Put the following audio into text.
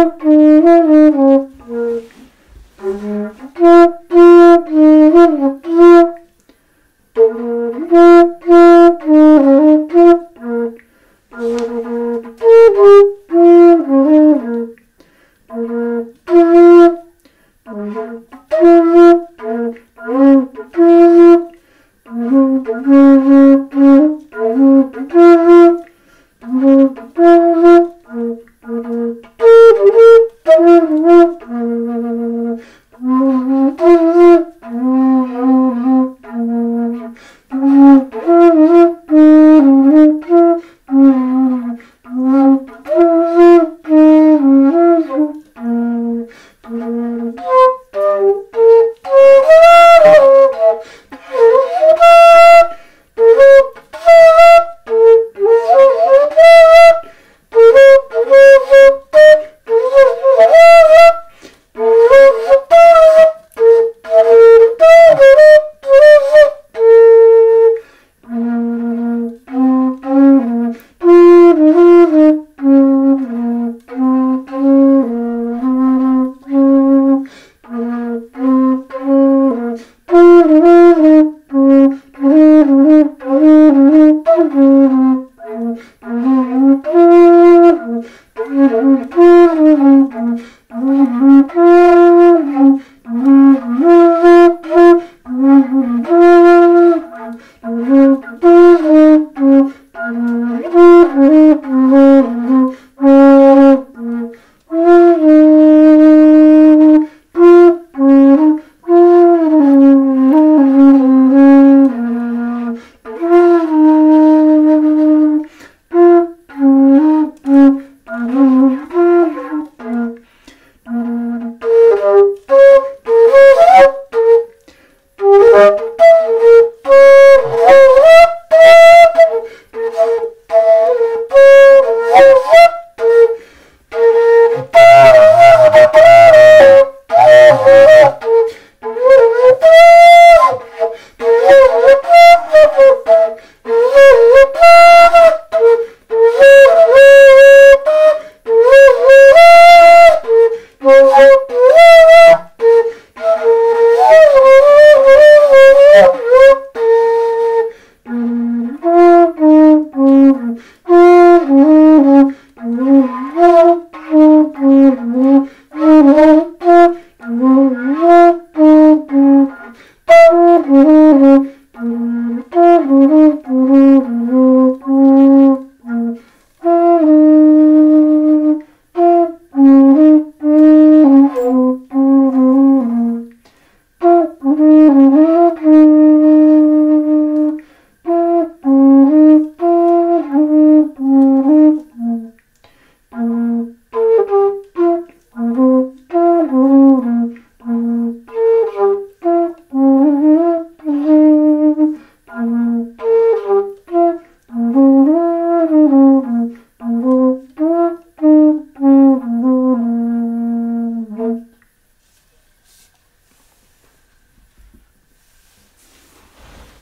Mm-hmm.